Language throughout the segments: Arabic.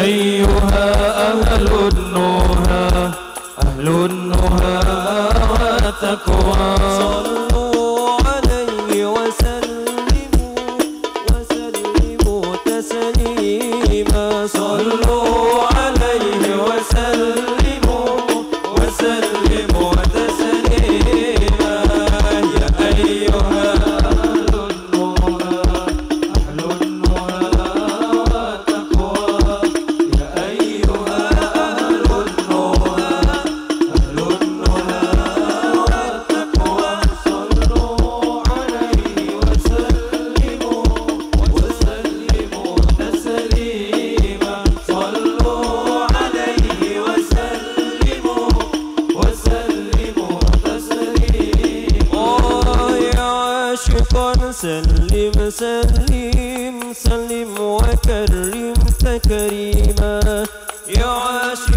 أيها أهل الدنيا سلم سلم سلم وكرم تكريما. يا عاشق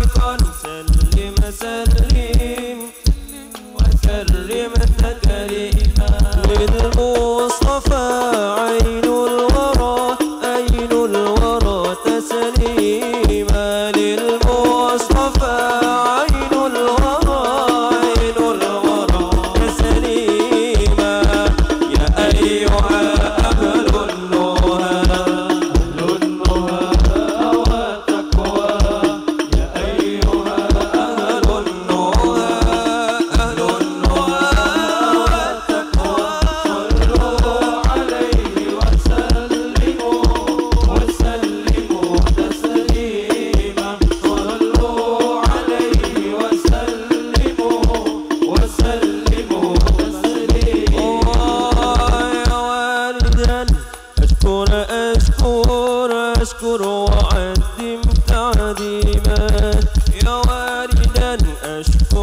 first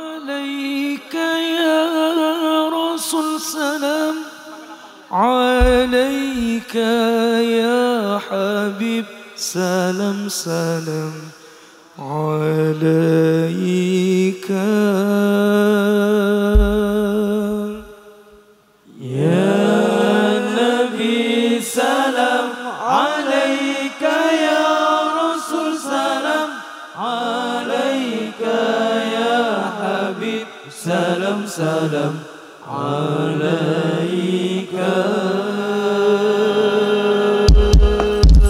عليك يا رسول سلام عليك يا حبيب. سلام سلام. عليك. يا السلام عليك.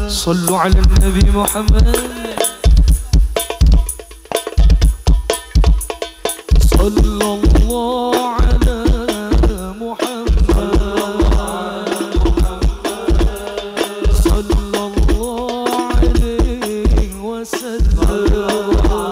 صلوا على النبي محمد. صلى الله على محمد. صلى الله عليه وسلم.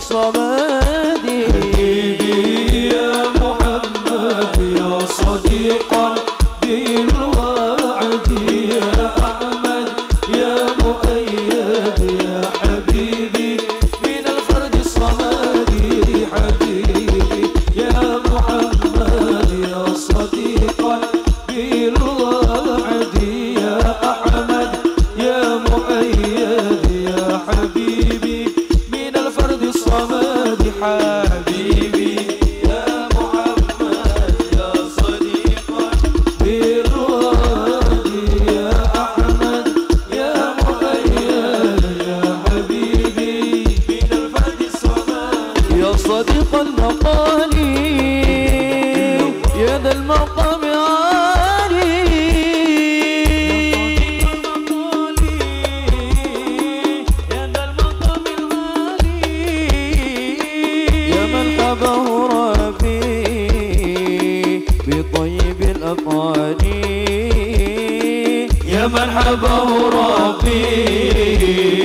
صمدي. حبيبي يا محمد يا صديقا بالوعد يا أحمد يا مؤيد يا حبيبي من الفرد صمدي حبيبي يا محمد يا صديقا بالوعد يا أحمد يا مؤيد صديق المقال. يا ذا المقام عالي. يا ذا المقام العالي يا من حبه ربي. بطيب الأطعال يا من حبه ربي.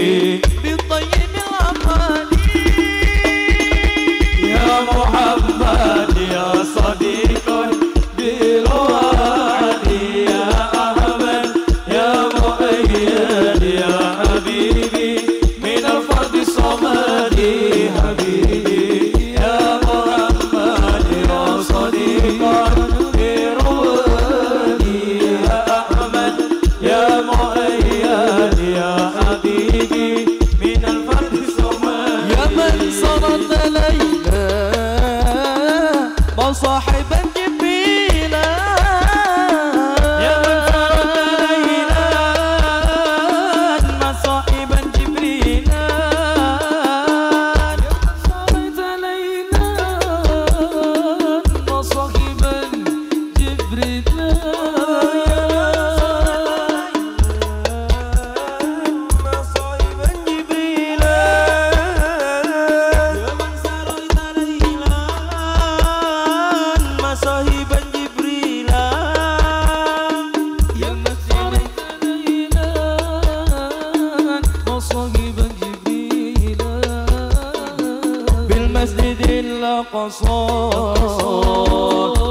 القصار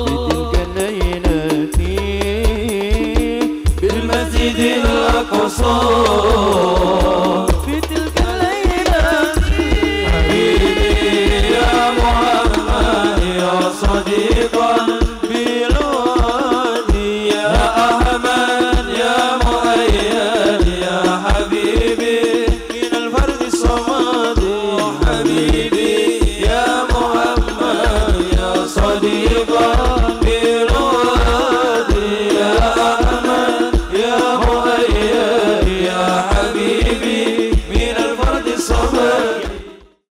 بتلك الليلة بالمسجد الأقصى.